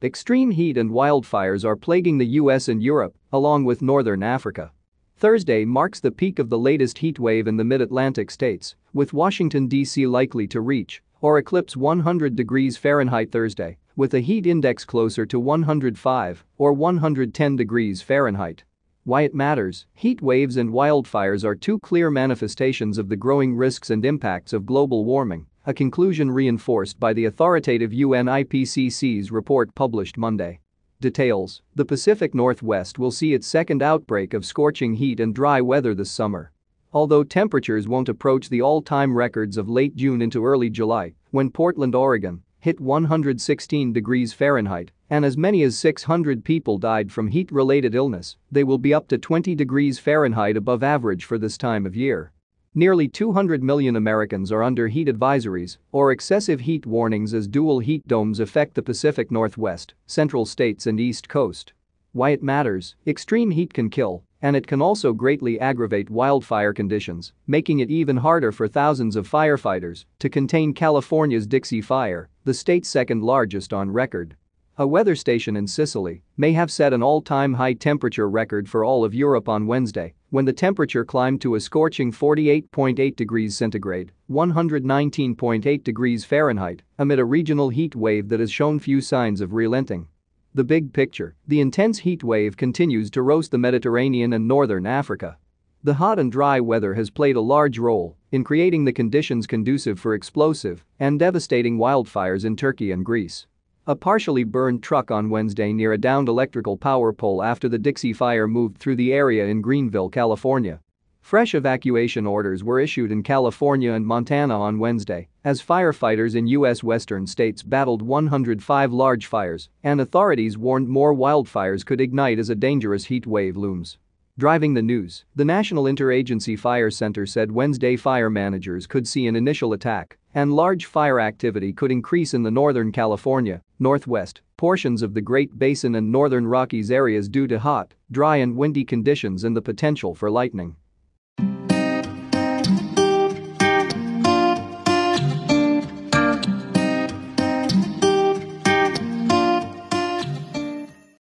Extreme heat and wildfires are plaguing the US and Europe, along with northern Africa. Thursday marks the peak of the latest heat wave in the mid-Atlantic states, with Washington, D.C. likely to reach or eclipse 100 degrees Fahrenheit Thursday, with a heat index closer to 105 or 110 degrees Fahrenheit. Why it matters, heat waves and wildfires are two clear manifestations of the growing risks and impacts of global warming, a conclusion reinforced by the authoritative UN IPCC's report published Monday. Details The Pacific Northwest will see its second outbreak of scorching heat and dry weather this summer. Although temperatures won't approach the all time records of late June into early July, when Portland, Oregon, hit 116 degrees Fahrenheit and as many as 600 people died from heat related illness, they will be up to 20 degrees Fahrenheit above average for this time of year. Nearly 200 million Americans are under heat advisories or excessive heat warnings as dual heat domes affect the Pacific Northwest, central states and east coast. Why it matters, extreme heat can kill, and it can also greatly aggravate wildfire conditions, making it even harder for thousands of firefighters to contain California's Dixie Fire, the state's second largest on record. A weather station in Sicily may have set an all-time high temperature record for all of Europe on Wednesday when the temperature climbed to a scorching 48.8 degrees centigrade, 119.8 degrees Fahrenheit, amid a regional heat wave that has shown few signs of relenting. The big picture, the intense heat wave continues to roast the Mediterranean and northern Africa. The hot and dry weather has played a large role in creating the conditions conducive for explosive and devastating wildfires in Turkey and Greece. A partially burned truck on Wednesday near a downed electrical power pole after the Dixie Fire moved through the area in Greenville, California. Fresh evacuation orders were issued in California and Montana on Wednesday as firefighters in U.S. western states battled 105 large fires and authorities warned more wildfires could ignite as a dangerous heat wave looms. Driving the news, the National Interagency Fire Center said Wednesday fire managers could see an initial attack and large fire activity could increase in the northern California, northwest, portions of the Great Basin and northern Rockies areas due to hot, dry and windy conditions and the potential for lightning.